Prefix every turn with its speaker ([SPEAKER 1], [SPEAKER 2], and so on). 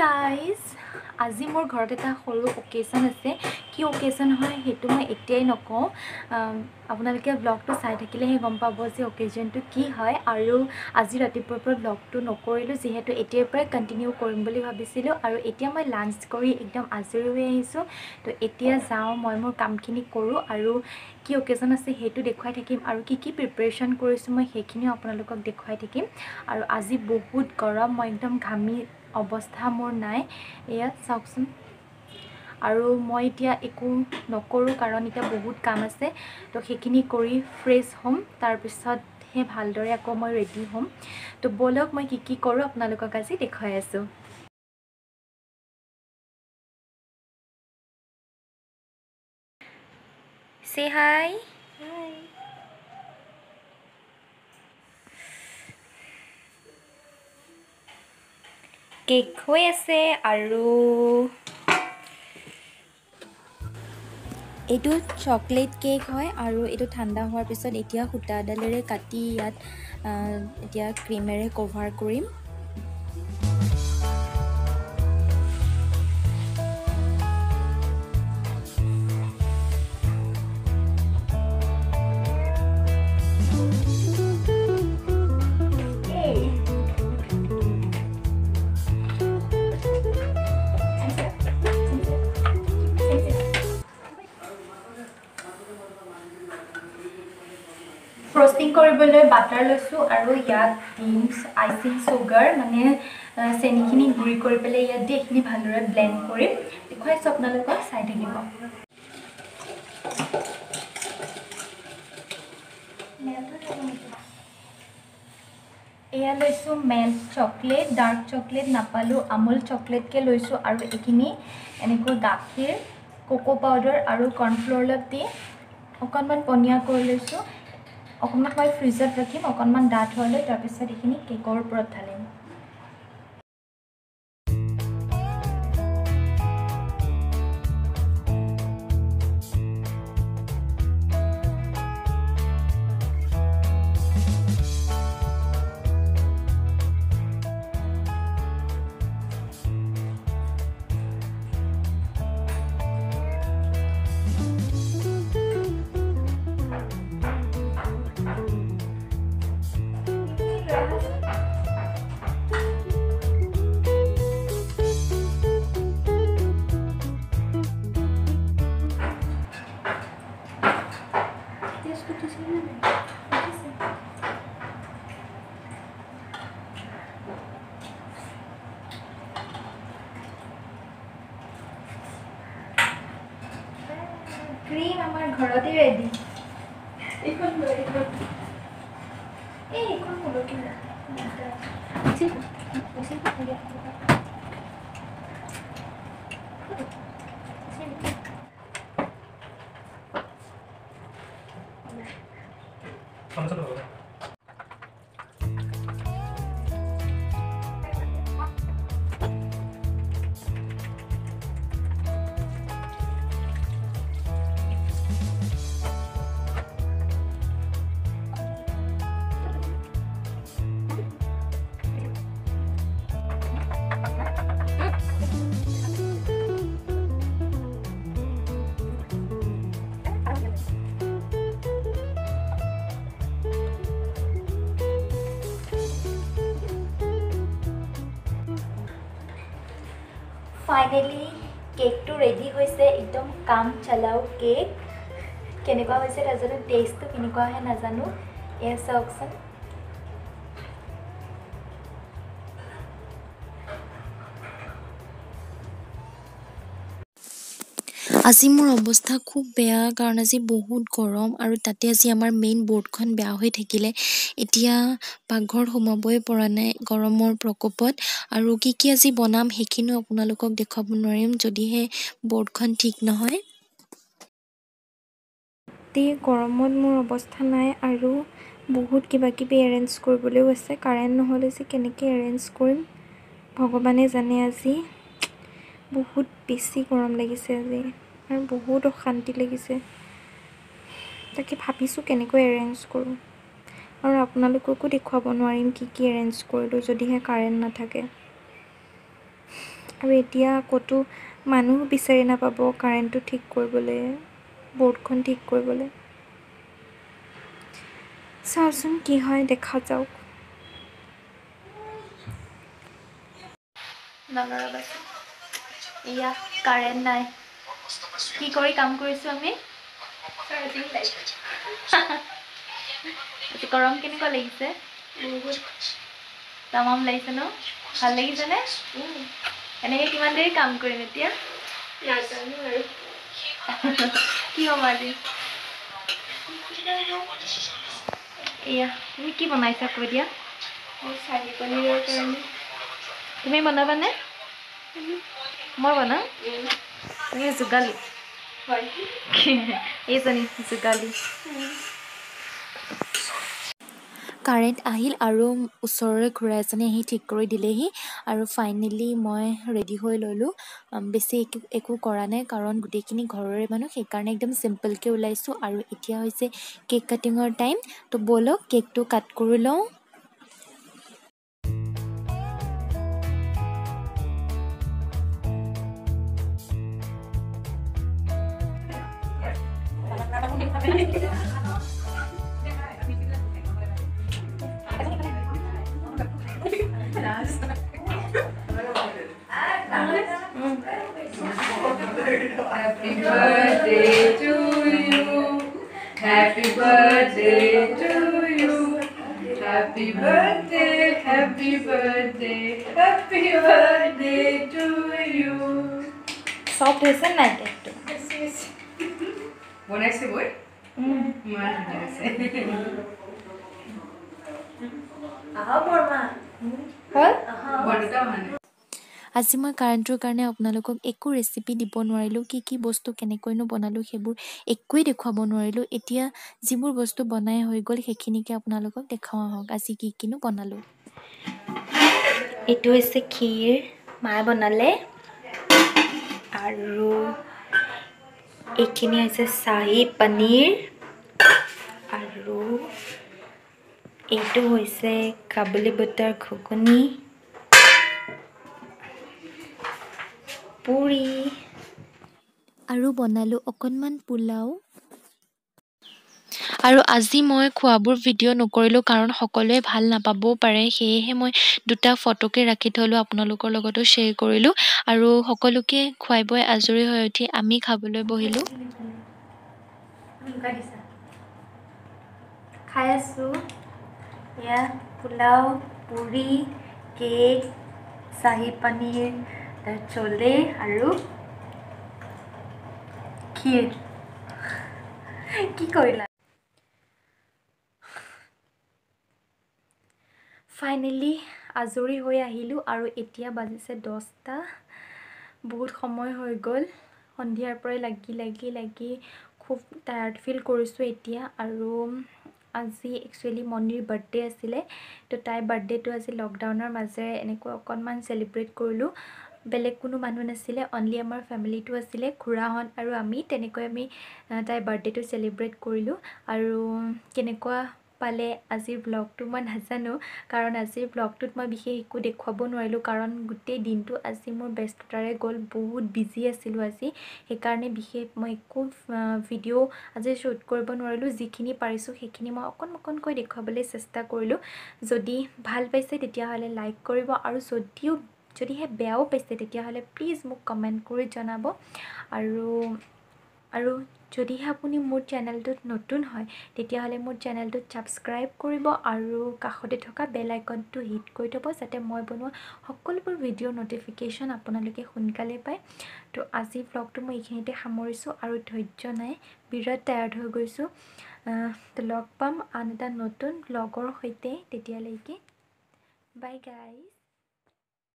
[SPEAKER 1] Guys আজি মোৰ ঘৰত এটা সৰু অকেজন আছে। কি অকেজন হয় সেইটো মই এতিয়াই নকওঁ। আপোনালোকে ব্লগটো চাই থাকিলেহে গম পাব যে অকেজনটো কি হয় আৰু আজি ৰাতিপুৱাৰ পৰা ব্লগটো নকৰিলোঁ যিহেতু এতিয়াৰ পৰাই কণ্টিনিউ কৰিম বুলি ভাবিছিলোঁ আৰু এতিয়া মই লাঞ্চ কৰি একদম আজৰি হৈ আহিছোঁ। তো এতিয়া যাওঁ মই মোৰ কামখিনি কৰোঁ আৰু কি অকেজন আছে সেইটো দেখুৱাই থাকিম আৰু কি কি প্ৰিপেৰেশ্যন কৰিছোঁ মই সেইখিনিও আপোনালোকক দেখুৱাই থাকিম। আৰু আজি বহুত গৰম মই একদম ঘামি অৱস্থা মোৰ নাই। এয়া চাওকচোন। আৰু মই এতিয়া একো নকৰোঁ কাৰণ এতিয়া বহুত কাম আছে। তো সেইখিনি কৰি ফ্ৰেছ হ'ম। তাৰপিছতহে ভালদৰে আকৌ মই ৰেডি হ'ম। তো ব'লক মই কি কি কৰোঁ আপোনালোকক আজি দেখুৱাই আছোঁ। চে হাই কেক হৈ আছে আৰু এইটো চকলেট কেক হয় আৰু এইটো ঠাণ্ডা হোৱাৰ পিছত এতিয়া সূতাডালেৰে কাটি ইয়াত এতিয়া ক্ৰীমেৰে কভাৰ কৰিম। কৰিবলৈ বাটাৰ লৈছোঁ আৰু ইয়াত দিম আইচিং চুগাৰ মানে চেনিখিনি গুড়ি কৰি পেলাই ইয়াত দি এইখিনি ভালদৰে ব্লেণ্ড কৰিম। দেখুৱাইছোঁ আপোনালোকক চাই থাকিব। এয়া লৈছোঁ মেল্ট চকলেট ডাৰ্ক চকলেট নাপালোঁ আমুল চকলেটকৈ লৈছোঁ আৰু এইখিনি এনেকৈ গাখীৰ কোকো পাউডাৰ আৰু কৰ্ণফ্ল'ৰ অলপ দি অকণমান পনীয়া কৰি লৈছোঁ। অকণমান মই ফ্ৰিজত ৰাখিম অকণমান ডাঠ হোৱালৈ তাৰপিছত এইখিনি কেকৰ ওপৰত ঢালিম। ক্ৰীম আমাৰ ঘৰতে ৰেডি এইখন লৈ এইখন এই এইখন মুলকি ফাইনেলি কেকটো ৰেডি হৈছে। একদম কাম চলাও কেক কেনেকুৱা হৈছে নাজানো টেষ্টটো কেনেকুৱা হয় নাজানো। এয়া চাওকচোন।
[SPEAKER 2] আজি মোৰ অৱস্থা খুব বেয়া কাৰণ আজি বহুত গৰম আৰু তাতে আজি আমাৰ মেইন বৰ্ডখন বেয়া হৈ থাকিলে। এতিয়া পাকঘৰত সোমাবই পৰা নাই গৰমৰ প্ৰকোপত। আৰু কি কি আজি বনাম সেইখিনিও আপোনালোকক দেখুৱাব নোৱাৰিম যদিহে বৰ্ডখন ঠিক নহয়।
[SPEAKER 1] গোটেই গৰমত মোৰ অৱস্থা নাই আৰু বহুত কিবা কিবি এৰেঞ্জ কৰিবলৈও আছে। কাৰেণ্ট নহ'লে যে কেনেকৈ এৰেঞ্জ কৰিম? ভগৱানে জানে আজি। বহুত বেছি গৰম লাগিছে আজি। আৰু বহুত অশান্তি লাগিছে। তাকে ভাবিছোঁ কেনেকৈ এৰেঞ্জ কৰোঁ। আৰু আপোনালোককো দেখুৱাব নোৱাৰিম কি কি এৰেঞ্জ কৰিলোঁ যদিহে কাৰেণ্ট নাথাকে। আৰু এতিয়া ক'তো মানুহ বিচাৰি নাপাব কাৰেণ্টটো ঠিক কৰিবলৈ বৰ্ডখন ঠিক কৰিবলৈ। চাওঁচোন কি হয় দেখা যাওক। এয়া কাৰেণ্ট নাই। কি কৰি কাম কৰিছোঁ আমি? গৰম কেনেকুৱা লাগিছে? তামাম লাগিছে ন? ভাল লাগিছেনে এনেকৈ কিমান দেৰি কাম কৰিম এতিয়া? কি হ'ম আজি? এয়া তুমি কি বনাইছা কৈ দিয়া
[SPEAKER 3] চাহি পনীৰৰ কাৰণে।
[SPEAKER 1] তুমি বনাবানে? মই বনাম? এইজনী যোগালী
[SPEAKER 2] কাৰেণ্ট আহিল আৰু ওচৰৰে খুৰা এজনে আহি ঠিক কৰি দিলেহি আৰু ফাইনেলি মই ৰেডি হৈ ল'লোঁ। বেছি একো একো কৰা নাই কাৰণ গোটেইখিনি ঘৰৰে মানুহ সেইকাৰণে একদম চিম্পলকৈ ওলাইছোঁ। আৰু এতিয়া হৈছে কেক কাটিঙৰ টাইম তো ব'লক কেকটো কাট কৰি লওঁ।
[SPEAKER 3] Happy birthday to you. Happy birthday to you. Happy birthday, happy birthday, happy birthday to you. Soft, isn't it?
[SPEAKER 1] Yes,
[SPEAKER 3] yes. Wanna say?
[SPEAKER 2] আজি মই কাৰেণ্টৰ কাৰণে আপোনালোকক একো ৰেচিপি দিব নোৱাৰিলোঁ কি কি বস্তু কেনেকৈনো বনালোঁ সেইবোৰ একোৱেই দেখুৱাব নোৱাৰিলোঁ। এতিয়া যিবোৰ বস্তু বনাই হৈ গ'ল সেইখিনিকে আপোনালোকক দেখাওঁ আহক আজি কি কিনো বনালোঁ।
[SPEAKER 1] এইটো হৈছে ক্ষীৰ মায়ে বনালে। আৰু এইখিনি হৈছে চাহী পনীৰ আৰু এইটো হৈছে কাবুলী বুটৰ ঘুগুনি পুৰি।
[SPEAKER 2] আৰু বনালোঁ অকণমান পোলাও। আৰু আজি মই খোৱাবোৰ ভিডিঅ' নকৰিলোঁ কাৰণ সকলোৱে ভাল নাপাবও পাৰে। সেয়েহে মই দুটা ফটোকে ৰাখি থ'লোঁ আপোনালোকৰ লগতো শ্বেয়াৰ কৰিলোঁ আৰু সকলোকে খুৱাই বোৱাই আজৰি হৈ উঠি আমি খাবলৈ বহিলোঁ।
[SPEAKER 1] খাই আছোঁ। এয়া পোলাও পুৰি কেক চাহী পনীৰ চলে আৰু ক্ষীৰ। কি কৰিলা? ফাইনেলি আজৰি হৈ আহিলোঁ আৰু এতিয়া বাজিছে দহটা। বহুত সময় হৈ গ'ল। সন্ধিয়াৰ পৰাই লাগি লাগি লাগি খুব টায়াৰ্ড ফিল কৰিছোঁ এতিয়া আৰু আজি একচুৱেলি মণিৰ বাৰ্থডে আছিলে। তো তাইৰ বাৰ্থডেটো আজি লকডাউনৰ মাজেৰে এনেকৈ অকণমান চেলিব্ৰেট কৰিলোঁ। বেলেগ কোনো মানুহ নাছিলে অনলি আমাৰ ফেমিলিটো আছিলে খুৰাহঁত আৰু আমি। তেনেকৈ আমি তাইৰ বাৰ্থডেটো চেলিব্ৰেট কৰিলোঁ। আৰু কেনেকুৱা পালে আজিৰ ব্লগটো মই নাজানো। কাৰণ আজিৰ ব্লগটোত মই বিশেষ একো দেখুৱাব নোৱাৰিলোঁ। কাৰণ গোটেই দিনটো আজি মোৰ ব্যস্ততাৰে গ'ল। বহুত বিজি আছিলোঁ আজি। সেইকাৰণে বিশেষ মই একো ভিডিঅ' আজি শ্বুট কৰিব নোৱাৰিলোঁ। যিখিনি পাৰিছোঁ সেইখিনি মই অকণ অকণকৈ দেখুৱাবলৈ চেষ্টা কৰিলোঁ। যদি ভাল পাইছে তেতিয়াহ'লে লাইক কৰিব। আৰু যদিও যদিহে বেয়াও পাইছে তেতিয়াহ'লে প্লিজ মোক কমেণ্ট কৰি জনাব। আৰু আৰু যদিহে আপুনি মোৰ চেনেলটোত নতুন হয় তেতিয়াহ'লে মোৰ চেনেলটোত ছাবস্ক্ৰাইব কৰিব আৰু কাষতে থকা বেল আইকনটো হিট কৰি থ'ব যাতে মই বনোৱা সকলোবোৰ ভিডিঅ' ন'টিফিকেশ্যন আপোনালোকে সোনকালে পায়। তো আজি ভ্লগটো মই এইখিনিতে সামৰিছোঁ আৰু ধৈৰ্য নাই বিৰাট টায়াৰ্ড হৈ গৈছোঁ। লগ পাম আন এটা নতুন ভ্লগৰ সৈতে তেতিয়ালৈকে। বাই গাইজ